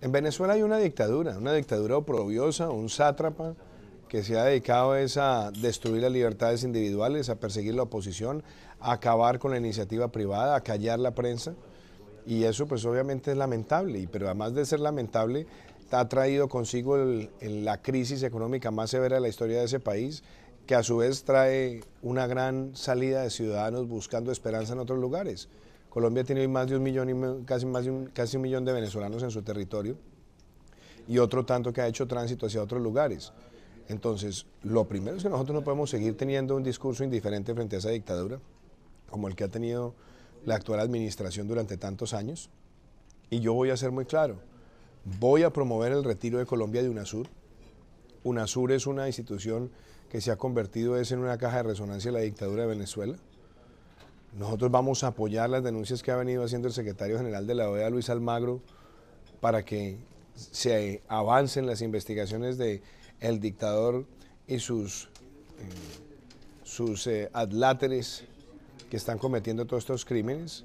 En Venezuela hay una dictadura, una dictadura oprobiosa, un sátrapa que se ha dedicado a destruir las libertades individuales, a perseguir la oposición, a acabar con la iniciativa privada, a callar la prensa. Y eso pues obviamente es lamentable, pero además de ser lamentable, ha traído consigo la crisis económica más severa de la historia de ese país, que a su vez trae una gran salida de ciudadanos buscando esperanza en otros lugares. Colombia tiene hoy más de un millón y casi más de un, casi un millón de venezolanos en su territorio y otro tanto que ha hecho tránsito hacia otros lugares. Entonces, lo primero es que nosotros no podemos seguir teniendo un discurso indiferente frente a esa dictadura, como el que ha tenido la actual administración durante tantos años. Y yo voy a ser muy claro, voy a promover el retiro de Colombia de UNASUR. UNASUR es una institución que se ha convertido en una caja de resonancia de la dictadura de Venezuela. Nosotros vamos a apoyar las denuncias que ha venido haciendo el secretario general de la OEA, Luis Almagro, para que se avancen las investigaciones de el dictador y sus, eh, sus eh, adláteres que están cometiendo todos estos crímenes.